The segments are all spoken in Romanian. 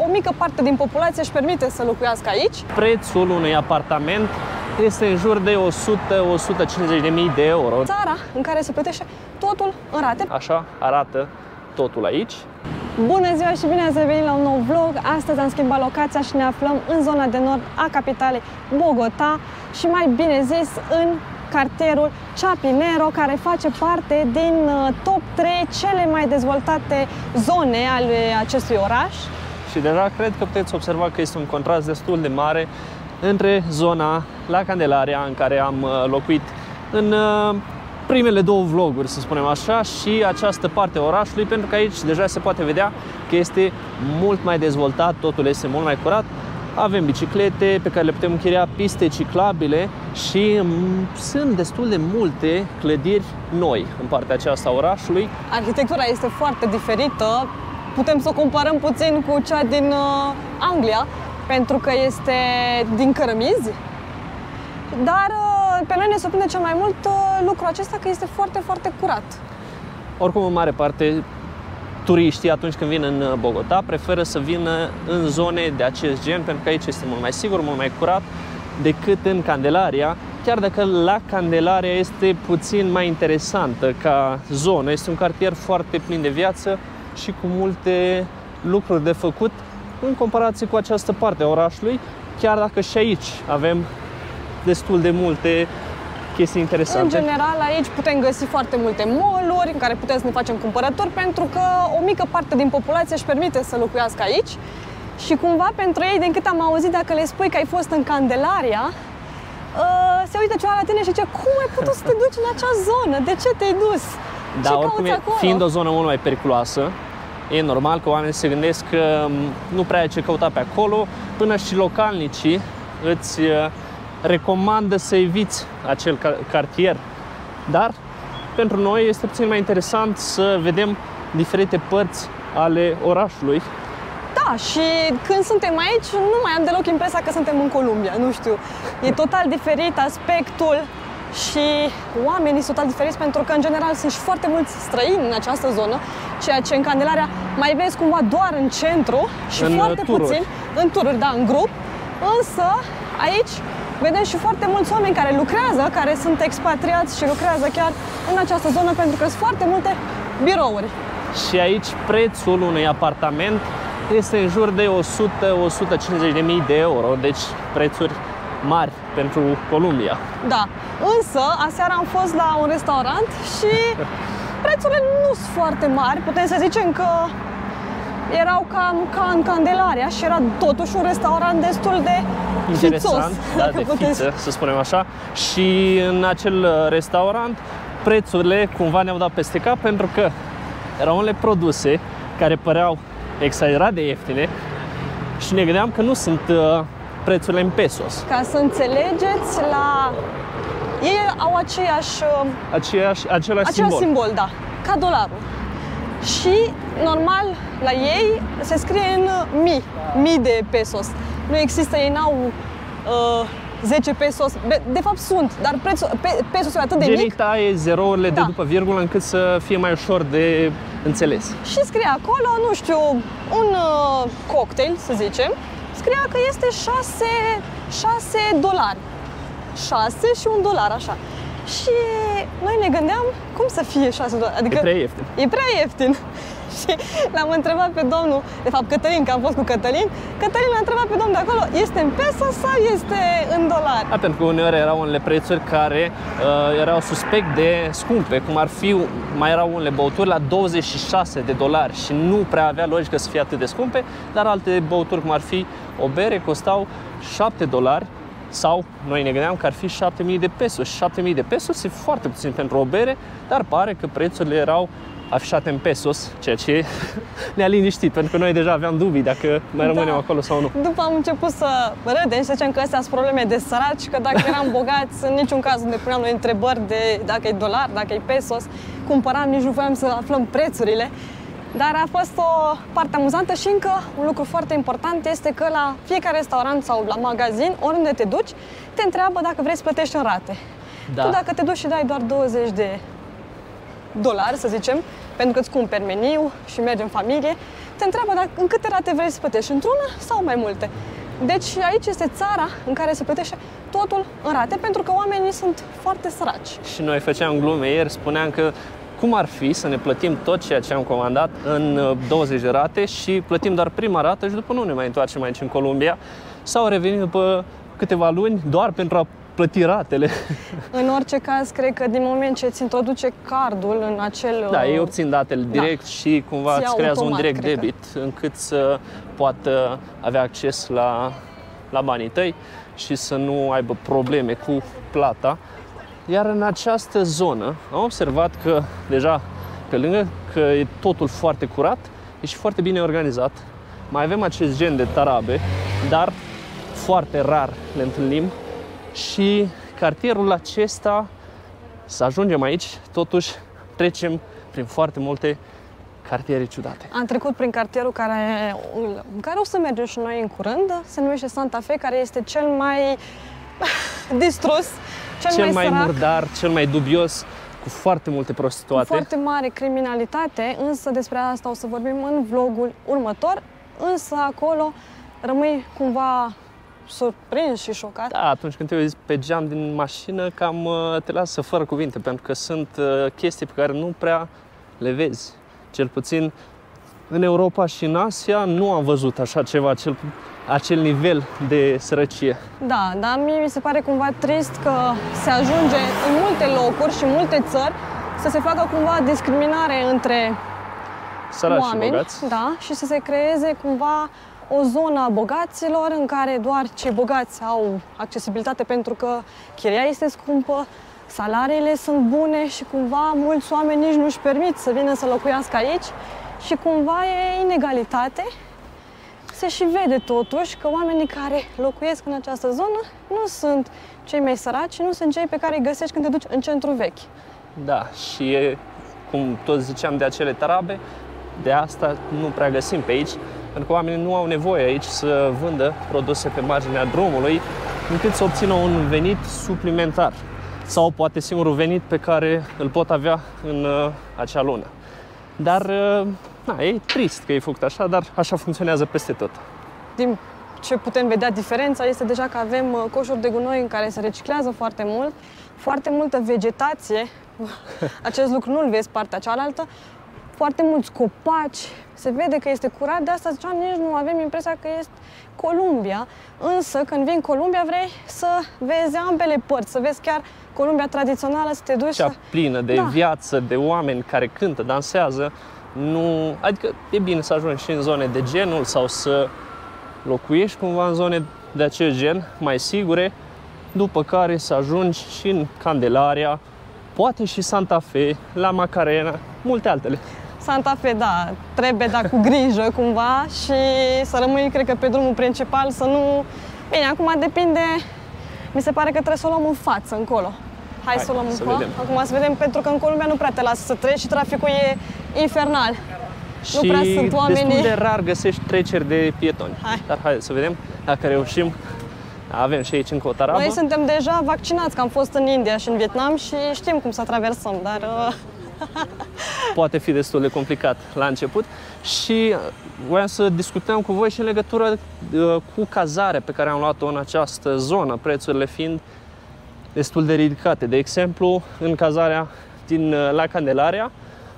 O mică parte din populație își permite să locuiască aici. Prețul unui apartament este în jur de 100-150 de mii de euro. Țara în care se plătește totul în rate. Așa arată totul aici. Bună ziua și bine ați revenit la un nou vlog. Astăzi am schimbat locația și ne aflăm în zona de nord a capitalei Bogota și mai bine zis în cartierul Chapinero, care face parte din uh, top 3 cele mai dezvoltate zone ale acestui oraș. Și deja cred că puteți observa că este un contrast destul de mare între zona la Candelaria, în care am uh, locuit în uh, primele două vloguri, să spunem așa, și această parte a orașului, pentru că aici deja se poate vedea că este mult mai dezvoltat, totul este mult mai curat. Avem biciclete pe care le putem închiria, piste ciclabile și mm, sunt destul de multe clădiri noi în partea aceasta a orașului. Arhitectura este foarte diferită. Putem să o comparăm puțin cu cea din uh, Anglia, pentru că este din cărămizi. Dar uh, pe noi ne surprinde cel mai mult uh, lucrul acesta că este foarte, foarte curat. Oricum, în mare parte, turiștii atunci când vin în Bogota preferă să vină în zone de acest gen pentru că aici este mult mai sigur, mult mai curat decât în Candelaria, chiar dacă la Candelaria este puțin mai interesantă ca zonă. Este un cartier foarte plin de viață și cu multe lucruri de făcut în comparație cu această parte a orașului, chiar dacă și aici avem destul de multe chestii interesante. În general, aici putem găsi foarte multe mall în care putem să ne facem cumpărături pentru că o mică parte din populație își permite să locuiască aici și cumva pentru ei, din cât am auzit, dacă le spui că ai fost în Candelaria, uh, se uită ceva la tine și zice cum ai putut să te duci în acea zonă? De ce te-ai dus? Da, ce oricum, e, acolo? fiind o zonă mult mai periculoasă, e normal că oamenii se gândesc că m, nu prea ai ce căuta pe acolo, până și localnicii îți uh, recomandă să eviți acel ca- cartier. Dar pentru noi este puțin mai interesant să vedem diferite părți ale orașului. Da, și când suntem aici, nu mai am deloc impresia că suntem în Columbia, nu știu. E total diferit aspectul și oamenii sunt total diferiți pentru că, în general, sunt și foarte mulți străini în această zonă, ceea ce în Candelaria mai vezi cumva doar în centru și În foarte tururi. puțin în tururi, da, în grup. Însă, aici vedem și foarte mulți oameni care lucrează, care sunt expatriați și lucrează chiar în această zonă pentru că sunt foarte multe birouri. Și aici prețul unui apartament este în jur de 100-150 de mii de euro, deci prețuri mari pentru Columbia. Da, însă aseară am fost la un restaurant și prețurile nu sunt foarte mari. Putem să zicem că erau cam ca în Candelaria și era totuși un restaurant destul de Interesant, fițos, da, dacă de putem fiță, să spunem așa. Și în acel uh, restaurant prețurile cumva ne-au dat peste cap pentru că erau unele produse care păreau exagerat de ieftine și ne gândeam că nu sunt uh, prețurile în pesos. Ca să înțelegeți, la ei au aceeași uh, Aceeași, același același simbol. simbol, da, ca dolarul. Și, normal, la ei se scrie în mii, mii de pesos. Nu există, ei n-au uh, 10 pesos. Be- De fapt sunt, dar prețul, pe, pesos e atât de mic Genita e zerourile de Da. după virgulă încât să fie mai ușor de înțeles. și scrie acolo, nu știu, un uh, cocktail, să zicem, scria că este 6, 6 dolari. 6 și un dolar, așa. Și noi ne gândeam, cum să fie 6 dolari? Adică E prea ieftin. E prea ieftin. Și l-am întrebat pe domnul, de fapt Cătălin, că am fost cu Cătălin, Cătălin l-a întrebat pe domnul de acolo, este în peso sau este în dolari? Da, pentru că uneori erau unele prețuri care uh, erau suspect de scumpe, cum ar fi, mai erau unele băuturi la 26 de dolari și nu prea avea logică să fie atât de scumpe, dar alte băuturi, cum ar fi o bere, costau 7 dolari sau noi ne gândeam că ar fi 7000 de pesos și 7000 de pesos e foarte puțin pentru o bere, dar pare că prețurile erau afișate în pesos, ceea ce ne-a liniștit, pentru că noi deja aveam dubii dacă mai rămânem Da. acolo sau nu. După am început să râdem și să zicem că astea sunt probleme de săraci, că dacă eram bogați, în niciun caz nu ne puneam noi întrebări de dacă e dolar, dacă e pesos, cumpăram, nici nu voiam să aflăm prețurile. Dar a fost o parte amuzantă și încă un lucru foarte important este că la fiecare restaurant sau la magazin, oriunde te duci, te întreabă dacă vrei să plătești în rate. Da. Tu dacă te duci și dai doar 20 de dolari, să zicem, pentru că îți cumperi meniu și mergi în familie, te întreabă dacă, în câte rate vrei să plătești, într-una sau mai multe. Deci aici este țara în care se plătește totul în rate, pentru că oamenii sunt foarte săraci. Și noi făceam glume ieri, spuneam că cum ar fi să ne plătim tot ceea ce am comandat în 20 uh, de rate și plătim doar prima rată și după nu ne mai întoarcem aici în Columbia sau revenim după câteva luni doar pentru a plăti ratele. În orice caz, cred că din moment ce îți introduce cardul în acel... Da, ei obțin datele da. direct da. și cumva îți creează automat, un direct debit că... încât să poată avea acces la, la banii tăi și să nu aibă probleme cu plata. Iar în această zonă am observat că deja, pe lângă că e totul foarte curat, e și foarte bine organizat. Mai avem acest gen de tarabe, dar foarte rar le întâlnim și cartierul acesta, să ajungem aici, totuși trecem prin foarte multe cartiere ciudate. Am trecut prin cartierul care, în care o să mergem și noi în curând, se numește Santa Fe, care este cel mai distrus, cel, cel mai, mai sărac, murdar, cel mai dubios, cu foarte multe prostituate. Cu foarte mare criminalitate, însă despre asta o să vorbim în vlogul următor, însă acolo rămâi cumva surprins și șocat? Da, atunci când te uiți pe geam din mașină, cam uh, te lasă fără cuvinte, pentru că sunt uh, chestii pe care nu prea le vezi. Cel puțin în Europa și în Asia nu am văzut așa ceva, acel, acel nivel de sărăcie. Da, dar mie mi se pare cumva trist că se ajunge în multe locuri și în multe țări să se facă cumva discriminare între Săraci oameni, și bogați. da, și să se creeze cumva o zonă a bogaților în care doar cei bogați au accesibilitate pentru că chiria este scumpă, salariile sunt bune și cumva mulți oameni nici nu-și permit să vină să locuiască aici și cumva e inegalitate. Se și vede totuși că oamenii care locuiesc în această zonă nu sunt cei mai săraci, nu sunt cei pe care îi găsești când te duci în centru vechi. Da, și e, cum tot ziceam de acele tarabe, de asta nu prea găsim pe aici, pentru că oamenii nu au nevoie aici să vândă produse pe marginea drumului, încât să obțină un venit suplimentar sau poate singurul venit pe care îl pot avea în uh, acea lună. Dar, uh, na, e trist că e făcut așa, dar așa funcționează peste tot. Din ce putem vedea diferența este deja că avem uh, coșuri de gunoi în care se reciclează foarte mult, foarte multă vegetație, acest lucru nu-l vezi partea cealaltă, foarte mulți copaci, se vede că este curat, de asta ziceam, nici nu avem impresia că este Columbia, însă când vin Columbia vrei să vezi ambele părți, să vezi chiar Columbia tradițională, să te duci Cea să... plină de Da. viață, de oameni care cântă, dansează. Nu... Adică e bine să ajungi și în zone de genul sau să locuiești cumva în zone de acest gen, mai sigure, după care să ajungi și în Candelaria, poate și Santa Fe, la Macarena, multe altele. Santa Fe, da, trebuie da cu grijă cumva și să rămâi, cred că, pe drumul principal, să nu... Bine, acum depinde, mi se pare că trebuie să o luăm în față, încolo. Hai, Hai, să o luăm să încolo. vedem. Acum să vedem, pentru că în Columbia nu prea te lasă să treci și traficul e infernal. Și Nu prea sunt oamenii- destul de rar găsești treceri de pietoni. Hai. Dar hai să vedem dacă reușim. Avem și aici încă o tarabă. Noi suntem deja vaccinați, că am fost în India și în Vietnam și știm cum să traversăm, dar uh, poate fi destul de complicat la început și voiam să discutăm cu voi și în legătură uh, cu cazarea pe care am luat-o în această zonă, prețurile fiind destul de ridicate. De exemplu, în cazarea din uh, la Candelaria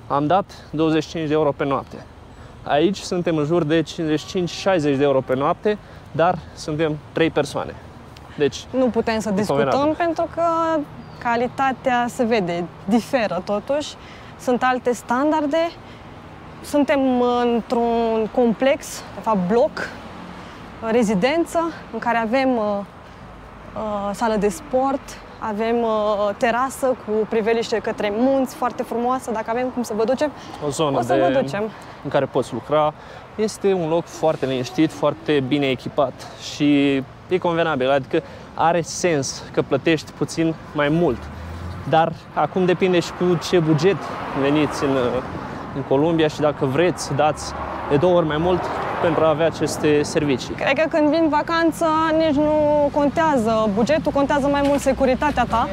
am dat 25 de euro pe noapte. Aici suntem în jur de 55-60 de euro pe noapte, dar suntem 3 persoane. Deci, nu putem să discutăm Inconvenabil. pentru că calitatea se vede, diferă totuși. Sunt alte standarde. Suntem într-un complex, de fapt bloc, rezidență, în care avem uh, uh, sală de sport, avem uh, terasă cu priveliște către munți foarte frumoasă. Dacă avem cum să vă ducem, o zonă o să de, vă ducem. în care poți lucra. Este un loc foarte liniștit, foarte bine echipat și e convenabil, adică are sens că plătești puțin mai mult. Dar acum depinde și cu ce buget veniți în, în Columbia și dacă vreți, dați de două ori mai mult pentru a avea aceste servicii. Cred că când vin vacanță nici nu contează bugetul, contează mai mult securitatea ta.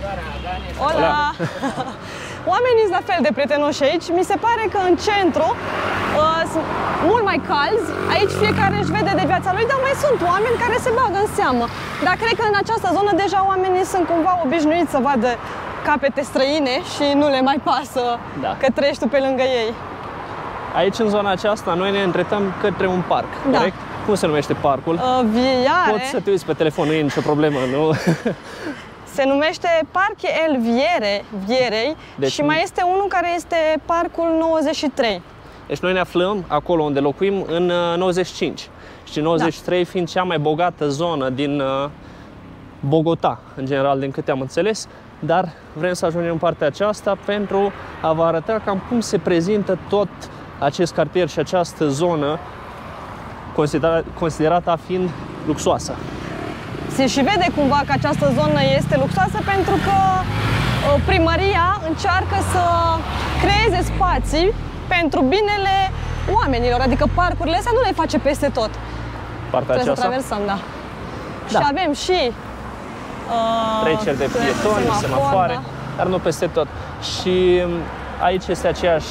Hola! Oamenii sunt la fel de prietenoși aici. Mi se pare că în centru uh, sunt mult mai calzi. Aici fiecare își vede de viața lui, dar mai sunt oameni care se bagă în seamă. Dar cred că în această zonă deja oamenii sunt cumva obișnuiți să vadă capete străine și nu le mai pasă Da. că treci tu pe lângă ei. Aici, în zona aceasta, noi ne îndreptăm către un parc, Da. corect? Cum se numește parcul? Uh, Viare Poți să te uiți pe telefon, nu e nicio problemă, nu? se numește Parche El Viere, Vierei Deci- și mai este unul care este Parcul 93. Deci noi ne aflăm acolo unde locuim în uh, 95. Și 93 fiind cea mai bogată zonă din uh, Bogota, în general, din câte am înțeles, dar vrem să ajungem în partea aceasta pentru a vă arăta cam cum se prezintă tot acest cartier și această zonă considera- considerată a fiind luxoasă. Se și vede cumva că această zonă este luxoasă pentru că uh, primăria încearcă să creeze spații pentru binele oamenilor, adică parcurile astea nu le face peste tot. Partea Trebuie să aceasta traversăm, da. Da. Și avem și uh, treceri de pietoni, semafor, semafoare, da. dar nu peste tot. Și um, aici este aceeași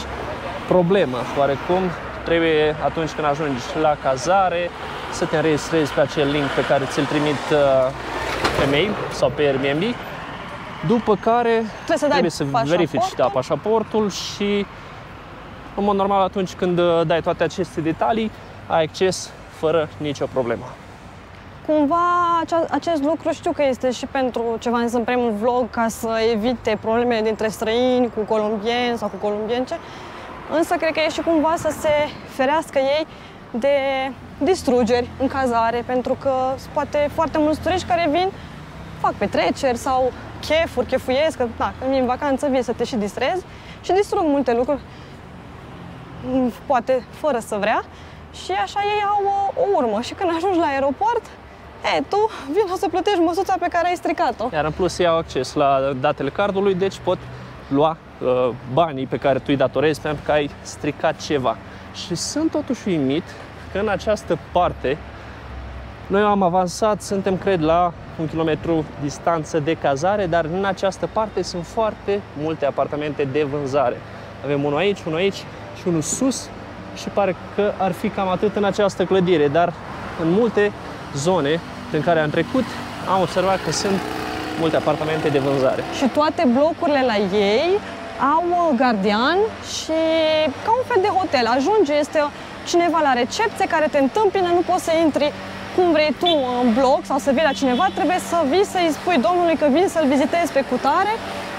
problemă, oarecum. Trebuie, atunci când ajungi la cazare, să te înregistrezi pe acel link pe care ți-l trimit uh, pe mail sau pe Airbnb, după care Trebuie să dai trebuie să verifici da, pașaportul și în mod normal atunci când uh, dai toate aceste detalii, ai acces fără nicio problemă. Cumva acea, acest lucru știu că este și pentru ce v-am zis în primul vlog, ca să evite problemele dintre străini cu colombieni sau cu colombience, însă cred că e și cumva să se ferească ei de distrugeri în cazare, pentru că sunt poate foarte mulți turiști care vin, fac petreceri sau chefuri, chefuiesc, că da, când vii în vacanță vii să te și distrezi și distrug multe lucruri, mm, poate fără să vrea, și așa ei au o, o urmă și când ajungi la aeroport, e, tu vino să plătești măsuța pe care ai stricat-o. Iar în plus ei au acces la datele cardului, deci pot lua uh, banii pe care tu îi datorezi pentru că ai stricat ceva. Și sunt totuși uimit că în această parte noi am avansat, suntem cred la un kilometru distanță de cazare, dar în această parte sunt foarte multe apartamente de vânzare. Avem unul aici, unul aici și unul sus și pare că ar fi cam atât în această clădire, dar în multe zone în care am trecut am observat că sunt multe apartamente de vânzare. Și toate blocurile la ei au uh, gardian și ca un fel de hotel. Ajunge, este cineva la recepție care te întâmpină, nu poți să intri cum vrei tu în bloc sau să vii la cineva, trebuie să vii să-i spui domnului că vin să-l vizitezi pe cutare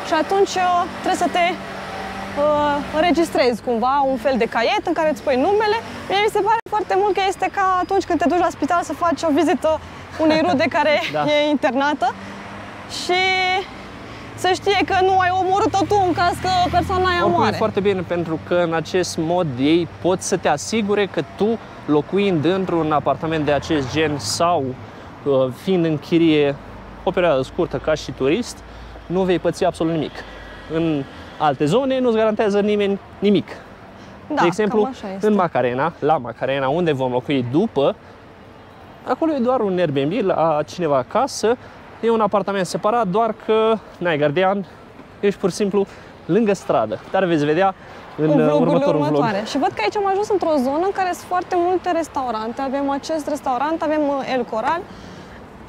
și atunci uh, trebuie să te uh, înregistrezi cumva un fel de caiet în care îți pui numele. Mie mi se pare foarte mult că este ca atunci când te duci la spital să faci o vizită unei rude care Da. e internată și să știe că nu ai omorât-o tu în caz că persoana aia Oricum e moare. foarte bine pentru că în acest mod ei pot să te asigure că tu locuind într-un apartament de acest gen sau uh, fiind în chirie o perioadă scurtă ca și turist, nu vei păți absolut nimic. În alte zone nu-ți garantează nimeni nimic. Da, de exemplu, cam așa este. în Macarena, la Macarena, unde vom locui după, acolo e doar un Airbnb la cineva acasă, e un apartament separat, doar că n-ai gardian, ești pur și simplu lângă stradă. Dar veți vedea în în uh, vlogurile următorul vlog. următoare. Și văd că aici am ajuns într-o zonă în care sunt foarte multe restaurante. Avem acest restaurant, avem uh, El Coral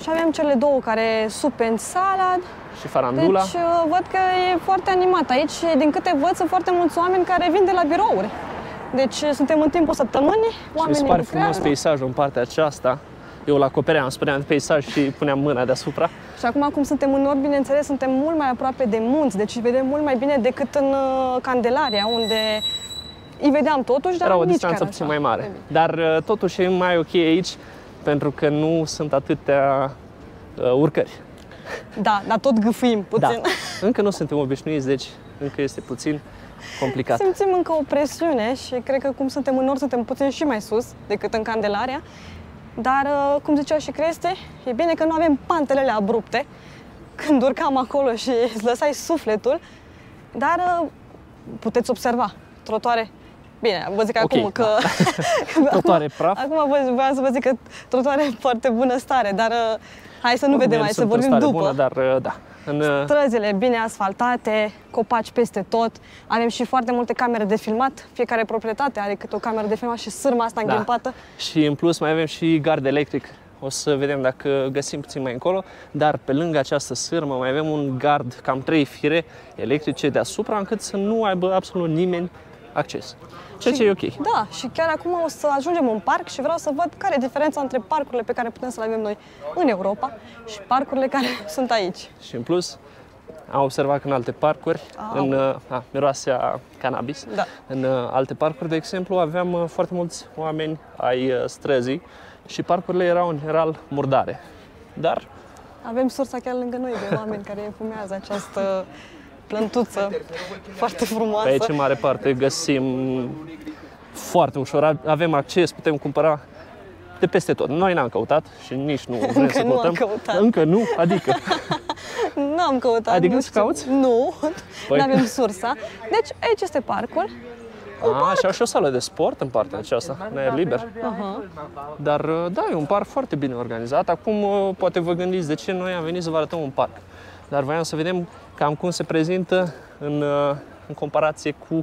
și avem cele două care Soup and Salad. Și farandula. Deci uh, văd că e foarte animat aici și din câte văd sunt foarte mulți oameni care vin de la birouri. Deci uh, suntem în timpul săptămânii, și mi oamenii se pare frumos lucrează. peisajul în partea aceasta. Eu la acopeream, spuneam peisaj și puneam mâna deasupra. Și acum cum suntem în nord, bineînțeles, suntem mult mai aproape de munți, deci îi vedem mult mai bine decât în uh, Candelaria, unde îi vedeam totuși, dar Era o nici distanță chiar puțin așa mai mare. de bine. Dar uh, totuși e mai ok aici pentru că nu sunt atâtea uh, urcări. Da, dar tot gâfâim puțin. Da. Încă nu suntem obișnuiți, deci încă este puțin complicat. Simțim încă o presiune și cred că cum suntem în nord, suntem puțin și mai sus decât în Candelaria. Dar, uh, cum zicea și Creste, e bine că nu avem pantelele abrupte când urcam acolo și îți lăsai sufletul. Dar uh, puteți observa, trotoare Bine, vă zic Ok, acum că... da. Trotuare praf. Acum vă, voiam să vă zic că trotuare în foarte bună stare, dar uh, hai să nu vedem, hai Mergi să sunt în vorbim stare după. Bună, dar uh, da. În, uh, Străzile bine asfaltate, copaci peste tot. Avem și foarte multe camere de filmat. Fiecare proprietate are câte o cameră de filmat și sârma asta Da. înghempată. Și în plus mai avem și gard electric. O să vedem dacă găsim puțin mai încolo, dar pe lângă această sârmă mai avem un gard, cam trei fire electrice deasupra, încât să nu aibă absolut nimeni acces. Ceea ce e ok. Da, și chiar acum o să ajungem în parc și vreau să văd care e diferența între parcurile pe care putem să le avem noi în Europa și parcurile care sunt aici. Și în plus, am observat că în alte parcuri, Au. în uh, a, miroase a cannabis, Da. în uh, alte parcuri, de exemplu, aveam uh, foarte mulți oameni ai uh, străzii și parcurile erau în general murdare. Dar Avem sursa chiar lângă noi de oameni care fumează această plântuță foarte frumoasă. Pe aici, în mare parte, găsim foarte ușor. Avem acces, putem cumpăra de peste tot. Noi n-am căutat și nici nu vrem Încă să nu am căutăm. căutat. Încă nu, adică. N-am căutat. Adică nu să știu. cauți? Nu, Păi. nu avem sursa. Deci aici este parcul. A, și au și o sală de sport în partea aceasta, în aer liber. Aha. Dar da, e un parc foarte bine organizat. Acum uh, poate vă gândiți de ce noi am venit să vă arătăm un parc. Dar voiam să vedem cam cum se prezintă în, uh, în comparație cu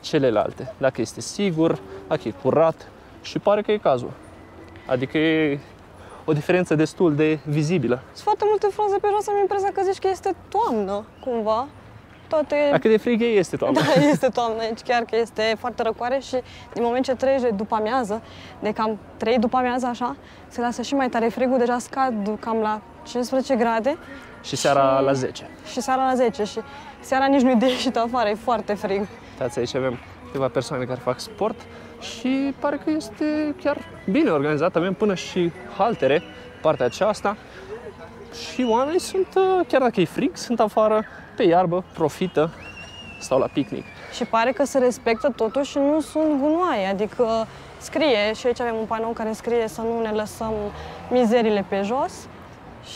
celelalte. Dacă este sigur, dacă e curat și pare că e cazul. Adică e o diferență destul de vizibilă. Sunt foarte multe frunze pe jos, am impresia că zici că este toamnă, cumva. Toate... Dacă de frig e, este toamnă. Da, este toamnă aici, chiar că este foarte răcoare și din moment ce treci de după amiază, de cam 3 după amiază așa, se lasă și mai tare frigul, deja scad cam la 15 grade Și seara Și- la 10. și seara la 10 și seara nici nu-i de ieșit afară, e foarte frig. Uitați, aici avem câteva persoane care fac sport și pare că este chiar bine organizat. Avem până și haltere, partea aceasta. Și oamenii sunt, uh, chiar dacă e frig, sunt afară pe iarbă, profită, stau la picnic. Și pare că se respectă totuși și nu sunt gunoaie, adică scrie, și aici avem un panou care scrie să nu ne lăsăm mizerile pe jos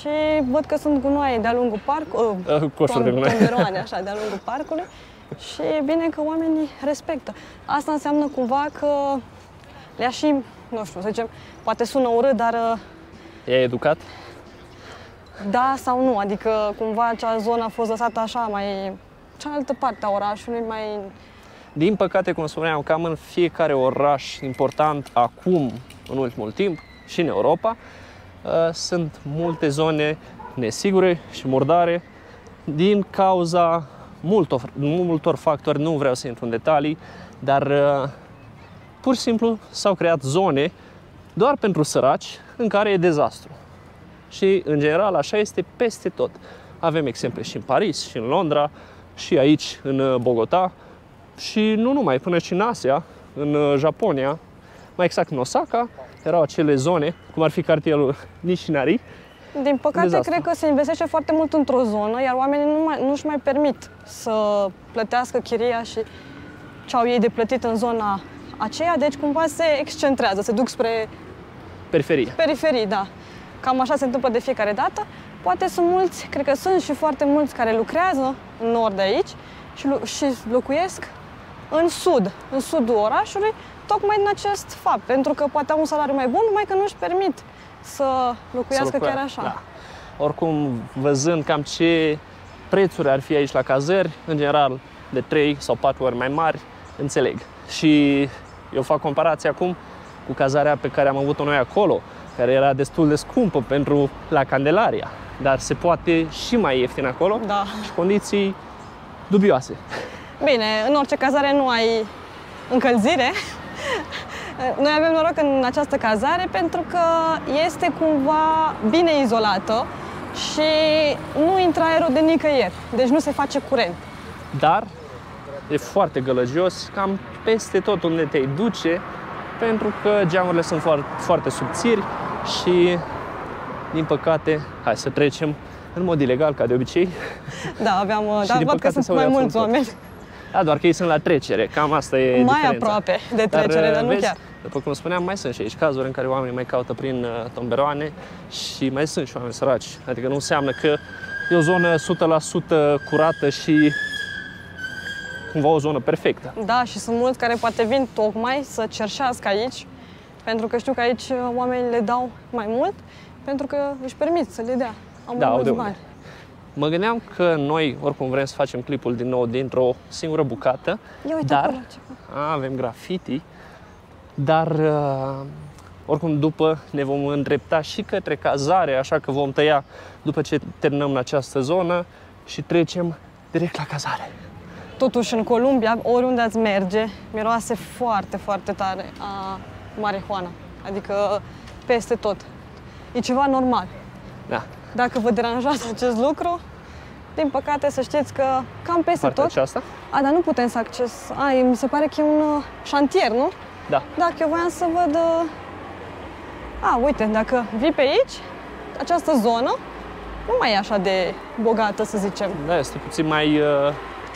și văd că sunt gunoaie de-a lungul parcului, Uh, coșuri de gunoi. tomberoane așa de-a lungul parcului și e bine că oamenii respectă. Asta înseamnă cumva că le-a și, nu știu, să zicem, poate sună urât, dar uh, E educat? da sau nu, adică cumva acea zonă a fost lăsată așa mai cealaltă parte a orașului, mai Din păcate, cum spuneam, cam în fiecare oraș important acum, în ultimul timp, și în Europa, uh, sunt multe zone nesigure și murdare din cauza multor, multor factori, nu vreau să intru în detalii, dar uh, pur și simplu s-au creat zone doar pentru săraci în care e dezastru. Și, în general, așa este peste tot. Avem exemple și în Paris, și în Londra, și aici, în uh, Bogota, și nu numai, până și în Asia, în uh, Japonia, mai exact în Osaka, erau acele zone, cum ar fi cartierul Nishinari, Din păcate, Dezastru. cred că se investește foarte mult într-o zonă, iar oamenii nu mai, nu-și mai permit să plătească chiria și ce au ei de plătit în zona aceea, deci cumva se excentrează, se duc spre periferie. periferii, da. Cam așa se întâmplă de fiecare dată. Poate sunt mulți, cred că sunt și foarte mulți care lucrează în nord de aici și, lu- și locuiesc în sud, în sudul orașului, tocmai din acest fapt, pentru că poate au un salariu mai bun, numai că nu-și permit să locuiască Să locuia- chiar așa. Da. Oricum, văzând cam ce prețuri ar fi aici la cazări, în general de 3 sau 4 ori mai mari, înțeleg. Și eu fac comparație acum cu cazarea pe care am avut-o noi acolo, care era destul de scumpă pentru la Candelaria, dar se poate și mai ieftin acolo Da. și condiții dubioase. Bine, în orice cazare nu ai încălzire. Noi avem noroc în această cazare pentru că este cumva bine izolată și nu intră aerul de nicăieri, deci nu se face curent. Dar e foarte gălăgios cam peste tot unde te duce, pentru că geamurile sunt foarte, foarte subțiri și, din păcate, hai să trecem în mod ilegal, ca de obicei. Da, aveam, dar din văd că păcate sunt se mai aude mulți absolut oameni Da, doar că ei sunt la trecere, cam asta e mai diferența. aproape de trecere, dar, nu vezi, chiar. După cum spuneam, mai sunt și aici cazuri în care oamenii mai caută prin uh, tomberoane și mai sunt și oameni săraci. Adică nu înseamnă că e o zonă 100% curată și cumva o zonă perfectă. Da, și sunt mulți care poate vin tocmai să cerșească aici, pentru că știu că aici uh, oamenii le dau mai mult, pentru că își permit să le dea. Au Da, mai au de mulți unde. bani. Mă gândeam că noi oricum vrem să facem clipul din nou dintr-o singură bucată, Ia uite dar acolo ceva. a, avem graffiti, dar uh, oricum după ne vom îndrepta și către cazare, așa că vom tăia după ce terminăm în această zonă și trecem direct la cazare. Totuși, în Columbia, oriunde ați merge, miroase foarte, foarte tare a marihuana. Adică peste tot. E ceva normal. Da, Dacă vă deranjează acest lucru, din păcate să știți că cam peste partea tot. aceasta? A, dar nu putem să acces. A, e- mi se pare că e un uh, șantier, nu? Da. Dacă eu voiam să văd... uh, A, uite, dacă vii pe aici, această zonă nu mai e așa de bogată, să zicem. Da, este puțin mai uh,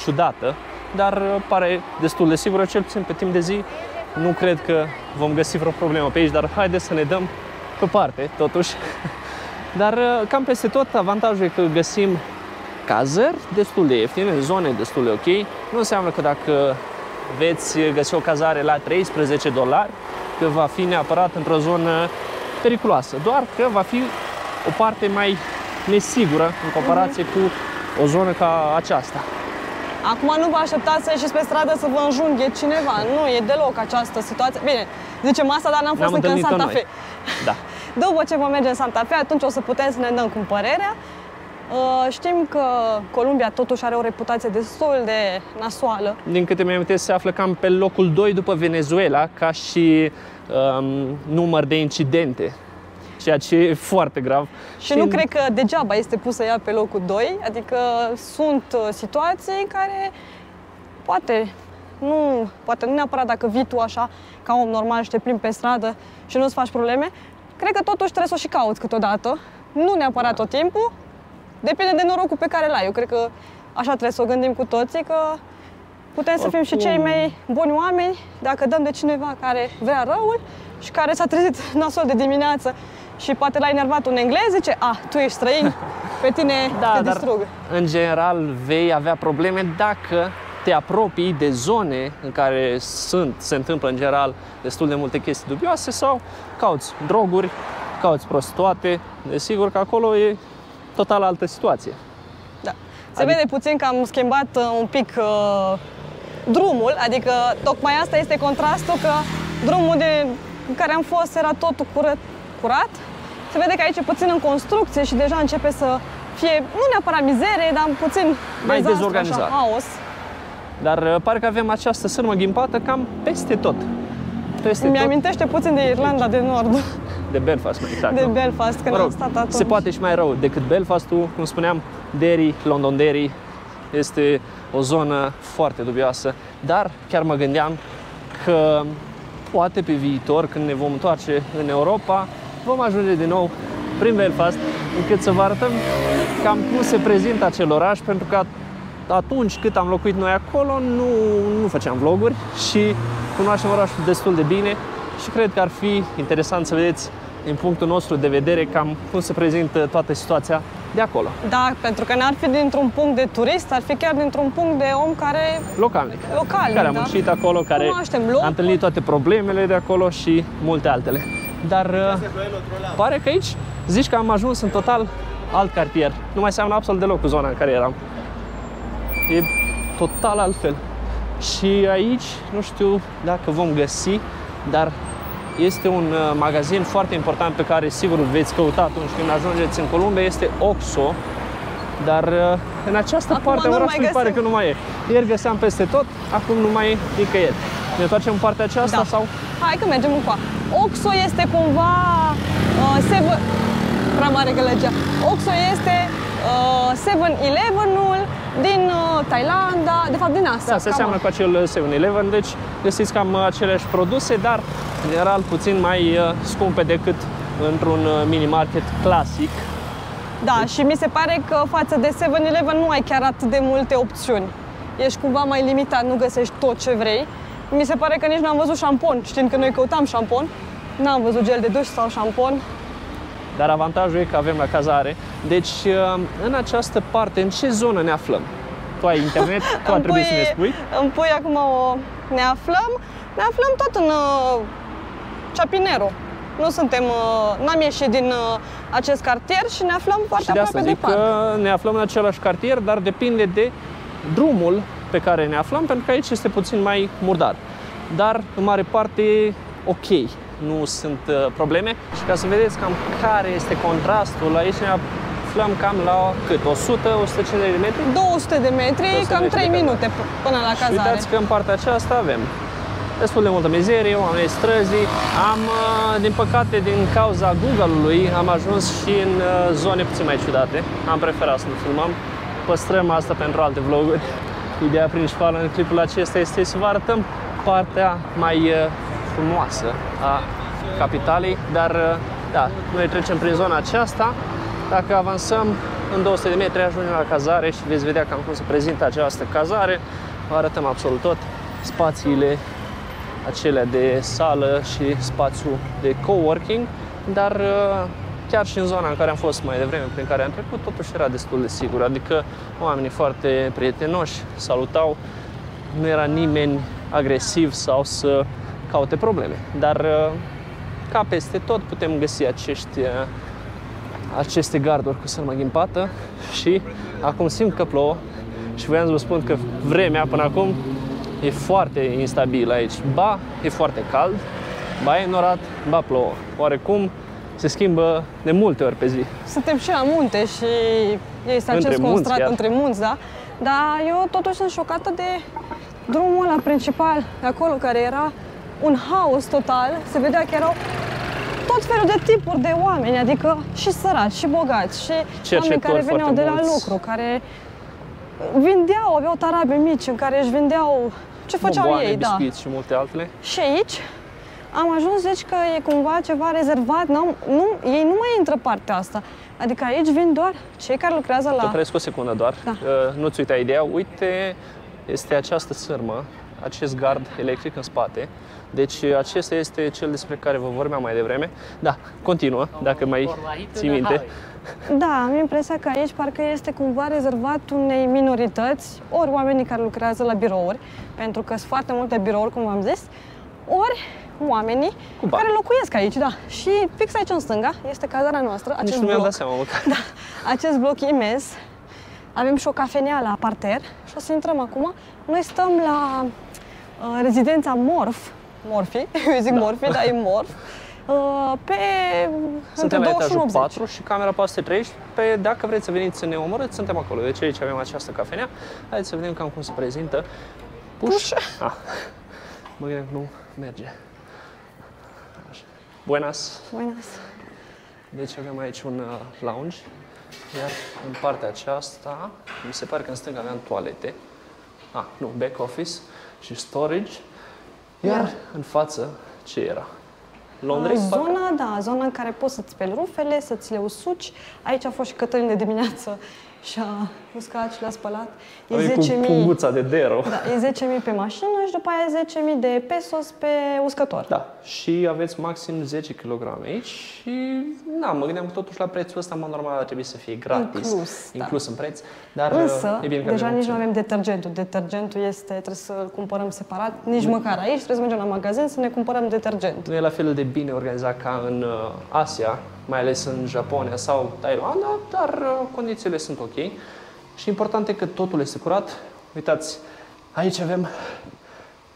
ciudată, dar uh, pare destul de sigură, cel puțin pe timp de zi. Nu cred că vom găsi vreo problemă pe aici, dar haideți să ne dăm pe parte, totuși. Dar uh, cam peste tot, avantajul e că găsim cazări destul de ieftine, în zone destul de ok. Nu înseamnă că dacă veți găsi o cazare la 13 dolari, că va fi neapărat într-o zonă periculoasă, doar că va fi o parte mai nesigură în comparație cu o zonă ca aceasta. Acum nu vă așteptați să ieșiți pe stradă să vă înjunghe cineva. Nu e deloc această situație. Bine, zicem asta, dar n-am fost Ne-am încă în întâlnit-o Santa noi. Fe. Da. După ce vom merge în Santa Fe, atunci o să putem să ne dăm cu părerea. Uh, Știm că Columbia totuși are o reputație destul de nasoală. Din câte mi-am amintesc, se află cam pe locul 2 după Venezuela, ca și um, număr de incidente, ceea ce e foarte grav. Și nu cred că degeaba este pusă ea pe locul 2, adică sunt uh, situații în care poate nu, poate nu neapărat dacă vii tu așa ca om normal și te plimbi pe stradă și nu-ți faci probleme, cred că totuși trebuie să o și cauți câteodată, nu neapărat tot timpul, depinde de norocul pe care l-ai. Eu cred că așa trebuie să o gândim cu toții, că putem să fim și Oricum- cei mai buni oameni dacă dăm de cineva care vrea răul și care s-a trezit nasol de dimineață și poate l-a enervat un englez, zice, a, tu ești străin, pe tine Da, te dar distrug. în general vei avea probleme dacă te apropii de zone în care sunt, se întâmplă în general destul de multe chestii dubioase sau cauți droguri, cauți prostituate, desigur că acolo e total altă situație. Da. Se Adică- vede puțin că am schimbat uh, un pic uh, drumul, adică tocmai asta este contrastul că drumul de în care am fost era totul curat, curat. Se vede că aici e puțin în construcție și deja începe să fie, nu neapărat mizerie, dar puțin Mai dezastru, dezorganizat. Așa, haos. Dar uh, pare că avem această sârmă ghimpată cam peste tot. Peste Mi tot amintește puțin de Irlanda de Nord, de Belfast, mai exact. de nu? Belfast, când Mă rog, am stat atunci. se poate și mai rău decât Belfastul, cum spuneam, Derry, Londonderry este o zonă foarte dubioasă, dar chiar mă gândeam că poate pe viitor, când ne vom întoarce în Europa, vom ajunge din nou prin Belfast, încât să vă arătăm cam cum se prezintă acel oraș, pentru că atunci cât am locuit noi acolo, nu, nu făceam vloguri și cunoaștem orașul destul de bine și cred că ar fi interesant să vedeți din punctul nostru de vedere cam cum se prezintă toată situația de acolo, Da, pentru că n-ar fi dintr-un punct de turist, ar fi chiar dintr-un punct de om care localnic, local, care a da? muncit acolo, care Cunoaștem locul. a întâlnit toate problemele de acolo și multe altele. Dar uh, pare că aici zici că am ajuns în total alt cartier. Nu mai seamănă absolut deloc cu zona în care eram. E total altfel. Și aici, nu știu dacă vom găsi, dar este un uh, magazin foarte important pe care sigur îl veți căuta atunci când ajungeți în Columbia, este Oxo. Dar uh, în această Acum parte a nu-l mai orașului pare găsim. că nu mai e. Ieri găseam peste tot, acum nu mai e nicăieri. Ne întoarcem în partea aceasta Da. sau Hai că mergem încoa. Oxo este cumva uh, seven... Prea mare gălăgea. Oxo este uh, 7-Eleven-ul din uh, Thailanda, de fapt din Asia. Da, se cam seamănă cu acel 7-Eleven, deci găsiți cam aceleași produse, dar în general puțin mai uh, scumpe decât într-un uh, mini-market clasic. Da, și mi se pare că față de 7-Eleven nu ai chiar atât de multe opțiuni. Ești cumva mai limitat, nu găsești tot ce vrei. Mi se pare că nici n-am văzut șampon, știind că noi căutam șampon. N-am văzut gel de duș sau șampon. Dar avantajul e că avem la cazare. Deci, uh, în această parte, în ce zonă ne aflăm? Tu ai internet, tu ar Îmi trebui să ne pui- spui. Îmi pui acum o... Ne aflăm, ne aflăm tot în uh, Chapinero. Nu suntem, uh, n-am ieșit din uh, acest cartier și ne aflăm foarte Și de asta aproape zic de parc. că ne aflăm în același cartier, dar depinde de drumul pe care ne aflăm, pentru că aici este puțin mai murdar. Dar, în mare parte, ok, nu sunt uh, probleme. Și ca să vedeți cam care este contrastul, aici ne aflăm cam la cât? 100, 150 de metri? 200 de metri, 200 de cam metri 3 de minute p- până la Și cazare. uitați că în partea aceasta avem destul de multă mizerie, oamenii străzii. Am, uh, din păcate, din cauza Google-ului, am ajuns și în uh, zone puțin mai ciudate. Am preferat să nu filmăm. Păstrăm asta pentru alte vloguri. Ideea principală în clipul acesta este să vă arătăm partea mai uh, frumoasă a capitalei, dar uh, da, noi trecem prin zona aceasta. Dacă avansăm în 200 de metri, ajungem la cazare și veți vedea cam cum se prezintă această cazare. Vă arătăm absolut tot spațiile acelea de sală și spațiu de coworking, dar uh, chiar și în zona în care am fost mai devreme, prin care am trecut, totuși era destul de sigur, adică oamenii foarte prietenoși, salutau, nu era nimeni agresiv sau să caute probleme, dar uh, ca peste tot putem găsi acești, uh, aceste garduri cu sârmă ghimpată și acum simt că plouă și voiam să vă spun că vremea până acum e foarte instabilă aici. Ba e foarte cald, ba e norat, ba plouă. Oarecum se schimbă de multe ori pe zi. Suntem și la munte și este Între acest munți, constrat chiar. între munți, da? Dar eu totuși sunt șocată de drumul ăla principal, de acolo, care era un haos total. Se vedea că erau tot felul de tipuri de oameni, adică și săraci, și bogați, și oameni care Cercetători veneau foarte de la mulți. lucru, care vindeau, aveau tarabe mici în care își vindeau ce făceau Bomboane, ei, da. biscuiți și multe altele. Și aici am ajuns, deci că e cumva ceva rezervat, nu, nu, ei nu mai intră partea asta. Adică aici vin doar cei care lucrează Te la... opresc o secundă doar, Da. uh, nu-ți uita ideea. Uite, este această sârmă, acest gard electric în spate. Deci acesta este cel despre care vă vorbeam mai devreme. Da, continuă, dacă mai ții minte. Da, am impresia că aici parcă este cumva rezervat unei minorități, ori oamenii care lucrează la birouri, pentru că sunt foarte multe birouri, cum am zis, ori oamenii Cu bani. care locuiesc aici, da. Și fix aici în stânga este cazarea noastră, Nici acest nu mi-am bloc. dat seama măcar. Da, acest bloc imens. Avem și o cafenea la parter și o să intrăm acum. Noi stăm la uh, rezidența Morf, Morfi, eu zic Da. Morfi, dar e Morf, uh, pe Suntem la între etajul 21 4 și camera 413. Dacă vreți să veniți să ne omorâți, suntem acolo. Deci aici avem această cafenea. Haideți să vedem cam cum se prezintă. Puș. Puș. Ah. Mă gândeam că nu merge. Așa. Buenas. Buenas. Deci avem aici un uh, lounge, iar în partea aceasta, mi se pare că în stânga aveam toalete. Ah, nu, back office și storage. Iar Iar- în față, ce era? Laundry? parcă? Zona, da, zona în care poți să-ți speli rufele, să-ți le usuci. Aici a fost și Cătălin de dimineață și a uscat și le-a spălat. E Avem cu 10.000 punguța de dero. da, e 10.000 pe mașină și după aia 10.000 de pesos pe uscător. Da, și aveți maxim 10 kg aici și na, mă gândeam că totuși la prețul ăsta, mă normal ar trebui să fie gratis, Inclus, da. inclus în preț, dar Însă, e bine că deja avem nici nu opțiune. avem detergentul. Detergentul este, trebuie să-l cumpărăm separat, nici măcar aici, trebuie să mergem la magazin să ne cumpărăm detergent. Nu e la fel de bine organizat ca în uh, Asia, mai ales în Japonia sau Thailanda, dar uh, condițiile sunt ok. Și important e că totul este curat. Uitați, aici avem,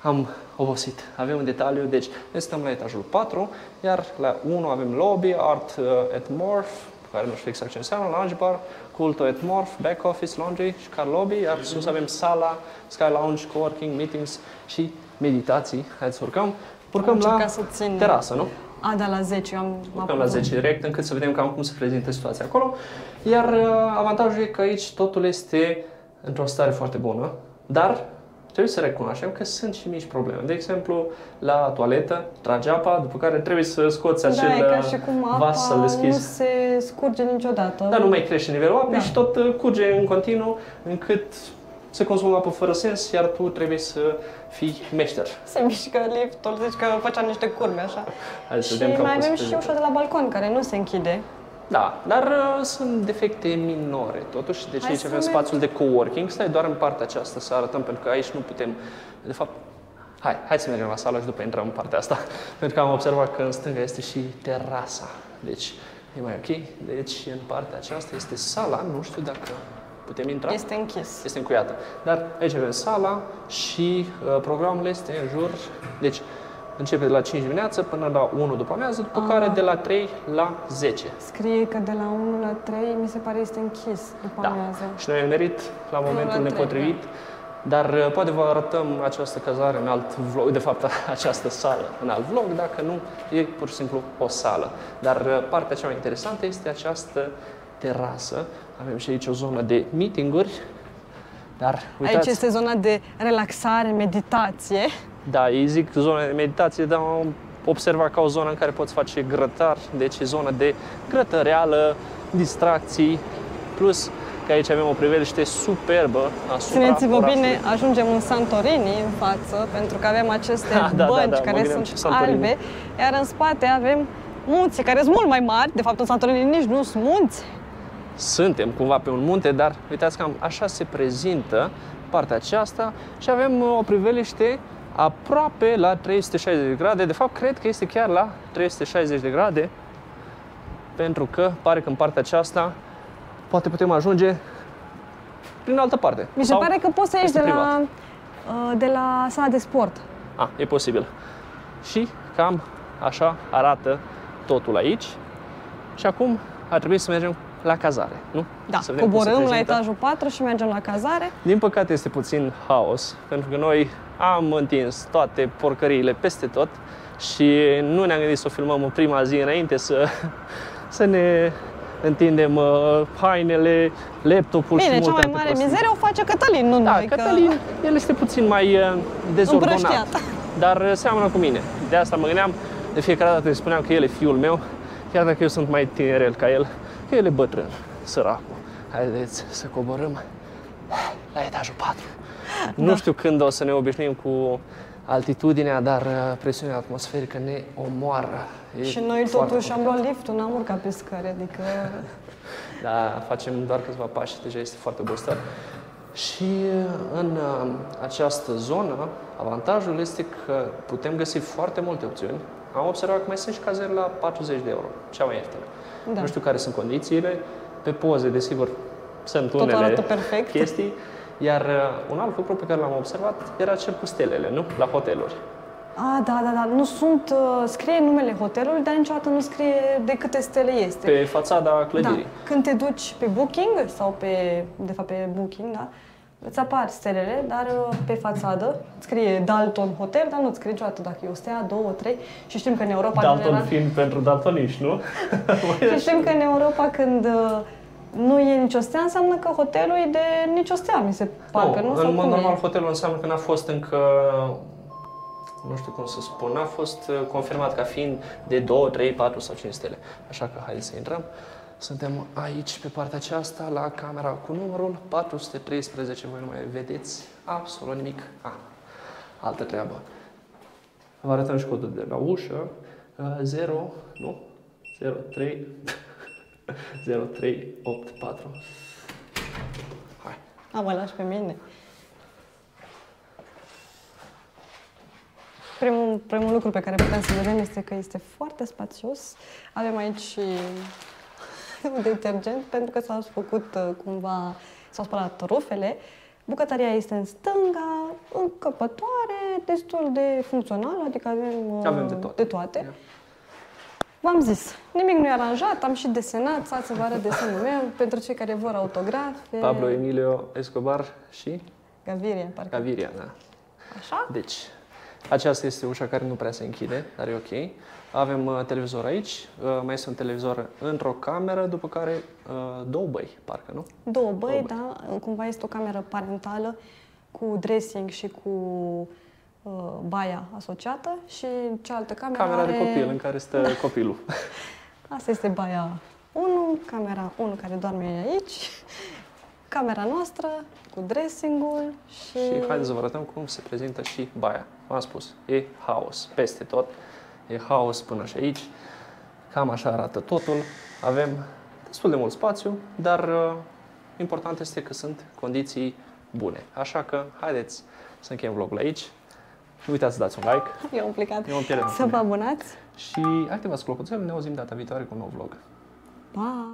am obosit, avem un detaliu, deci noi stăm la etajul 4, iar la 1 avem lobby, art uh, at morph, care nu știu exact ce înseamnă, lounge bar, culto at morph, back office, laundry și car lobby, iar sus avem sala, sky lounge, coworking, meetings și meditații. Haideți să urcăm. Urcăm la încercat să țin- terasă, nu? A, da, la 10, eu am... Urcăm la 10 direct, încât să vedem cam cum se prezintă situația acolo. Iar uh, avantajul e că aici totul este într-o stare foarte bună, dar trebuie să recunoaștem că sunt și mici probleme. De exemplu, la toaletă, tragi apa, după care trebuie să scoți acel da, e ca uh, și cum apa vas să-l nu deschizi. se scurge niciodată. Dar nu mai crește nivelul apei Da. și tot uh, curge în continuu, încât se consumă apă fără sens, iar tu trebuie să fii meșter. Se mișcă liftul, zici că făceam niște curme așa. Hai să și vedem cam mai cum se avem și prezintă. ușa de la balcon care nu se închide. Da, dar uh, sunt defecte minore totuși. Deci Hai aici să avem mergem. spațiul de coworking. Stai doar în partea aceasta să arătăm, pentru că aici nu putem... De fapt, hai, hai să mergem la sală și după intrăm în partea asta. pentru că am observat că în stânga este și terasa. Deci E mai ok. Deci în partea aceasta este sala, nu știu dacă putem intra. Este închis. Este încuiată. Dar aici avem sala și uh, programul este în jur, deci începe de la 5 dimineață până la 1 după amiază, după Ah. care de la 3 la 10. Scrie că de la 1 la 3 mi se pare este închis după Da. amiază. Și noi am merit la momentul la trei, nepotrivit, dar uh, poate vă arătăm această cazare în alt vlog, de fapt această sală în alt vlog, dacă nu, e pur și simplu o sală. Dar uh, partea cea mai interesantă este această terasă. Avem și aici o zonă de meetinguri, dar uitați, Aici este zona de relaxare, meditație. Da, ei zic zona de meditație, dar am observat ca o zonă în care poți face grătar, deci e zona de grătăreală, distracții, plus că aici avem o priveliște superbă asupra Țineți-vă orașului. bine, ajungem în Santorini în față, pentru că avem aceste Da, da, bănci da, mă care gândeam ce sunt Santorini. albe, iar în spate avem munții care sunt mult mai mari. De fapt, în Santorini nici nu sunt munți. Suntem cumva pe un munte, dar uitați că așa se prezintă partea aceasta și avem uh, o priveliște aproape la 360 de grade. De fapt, cred că este chiar la 360 de grade, pentru că pare că în partea aceasta poate putem ajunge prin altă parte. Mi se Sau pare că poți să ieși este de la, privat. uh, de la sala de sport. A, e posibil. Și cam așa arată totul aici. Și acum ar trebui să mergem la cazare, nu? Da, Să vedem cum se coborâm la prezintă. etajul 4 și mergem la cazare. Din păcate este puțin haos, pentru că noi am întins toate porcăriile peste tot și nu ne-am gândit să o filmăm în prima zi înainte să, să ne întindem uh, hainele, laptopul și Bine, cea multe mai alte mare prostii. mizerie o face Cătălin, nu Da, noi. Cătălin, el este puțin mai uh, dezordonat, Împrăștiat. dar uh, seamănă cu mine. De asta mă gândeam, de fiecare dată îi spuneam că el e fiul meu, chiar dacă eu sunt mai tinerel ca el, că el e bătrân, săracul. Haideți să coborâm la etajul 4. Da. Nu știu când o să ne obișnuim cu altitudinea, dar uh, presiunea atmosferică ne omoară. E Și noi foarte totuși am luat liftul, n-am urcat pe scări, adică... Da, facem doar câțiva pași și deja este foarte obositor. Și în uh, această zonă, avantajul este că putem găsi foarte multe opțiuni. Am observat că mai sunt și cazări la 40 de euro, cea mai ieftină. Da. Nu știu care sunt condițiile. Pe poze, desigur, sunt Tot unele arată perfect. chestii. Iar uh, un alt lucru pe care l-am observat era cel cu stelele, nu? La hoteluri. A, da, da, da, nu sunt... Uh, scrie numele hotelului, dar niciodată nu scrie de câte stele este. Pe fațada da. clădirii. Când te duci pe Booking sau pe, de fapt pe Booking, da, îți apar stelele, dar uh, pe fațadă scrie Dalton Hotel, dar nu scrie niciodată dacă e o stea, două, trei. Și știm că în Europa, în Dalton general, fiind pentru daltoniști, nu? și știm că în Europa când uh, nu e nicio stea, înseamnă că hotelul e de nicio stea, mi se pare, nu? Sau în mod cum e? normal, hotelul înseamnă că n-a fost încă, nu știu cum să spun, n-a fost uh, confirmat ca fiind de 2, 3, 4 sau 5 stele. Așa că haideți să intrăm. Suntem aici, pe partea aceasta, la camera cu numărul 413. Voi nu mai vedeți absolut nimic. Ah, altă treabă. Vă arătăm și codul de la ușă. Uh, 0, nu? 03 0384. Hai. A, mă lași pe mine. Primul, primul lucru pe care putem să vedem este că este foarte spațios. Avem aici și un detergent pentru că s-au făcut uh, cumva, s-au spălat rufele. Bucătăria este în stânga, încăpătoare, destul de funcțională, adică avem, uh, Avem de toate. de toate. V-am zis, nimic nu e aranjat, am și desenat, să să vă arăt desenul meu, pentru cei care vor autografe. Pablo Emilio Escobar și Gaviria, parcă. Gaviria, da. Așa? Deci, aceasta este ușa care nu prea se închide, dar e ok. Avem uh, televizor aici, uh, mai este un televizor într-o cameră, după care uh, două băi, parcă, nu? Două băi, Două da, cumva este o cameră parentală cu dressing și cu uh, baia asociată și cealaltă cameră Camera are... de copil în care stă copilul. Asta este baia 1, camera 1 care doarme aici, camera noastră cu dressingul și... Și haideți să vă arătăm cum se prezintă și baia. V-am spus, e haos peste tot. E haos până și aici. Cam așa arată totul. Avem destul de mult spațiu, dar uh, important este că sunt condiții bune. Așa că haideți să încheiem vlogul aici. Nu uitați să dați un like E complicat. E o piele de Să vă pune. abonați. și activați clopoțelul. Ne auzim data viitoare cu un nou vlog. Pa!